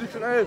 Zu schnell.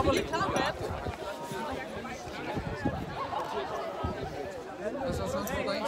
aber Das ist sonst vorbei.